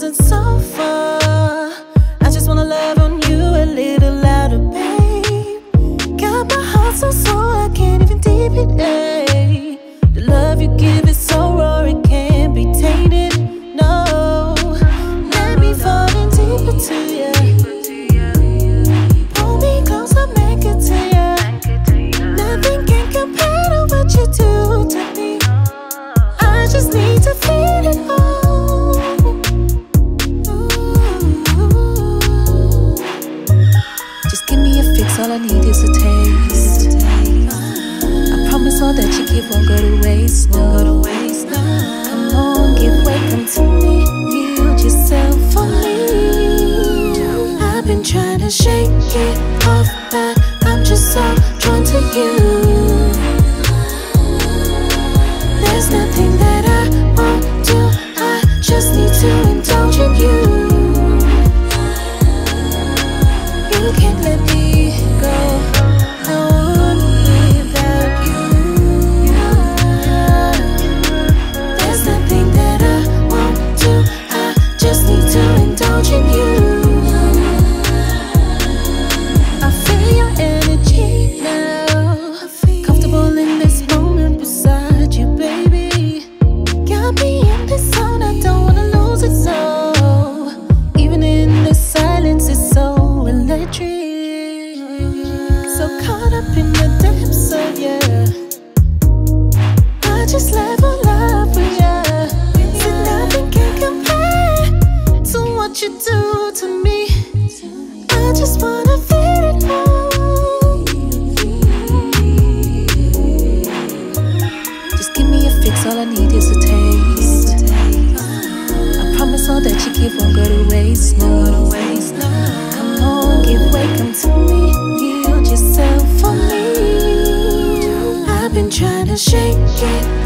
so far. I just wanna love on you a little louder, babe. Got my heart so sore, I can't even deep it. Ay. The love you give is so raw, it can't be tainted. No, let me fall in deeper to you. Pull me closer, make it to you. Nothing can compare to what you do to me. I just need to feel fix, all I need is a taste. I promise all that you give won't go to waste. No, come on, give way, come to me. Yield yourself for me. I've been trying to shake it off, but I'm just so drawn to you. There's nothing that I won't do. I just need to indulge in. You caught up in the depths of you. I just level up with ya. So nothing can compare to what you do to me. I just wanna feel it all. Just give me a fix, all I need is a taste. I promise all that you give won't go to waste. No, come on, give way, come to me. Shake it.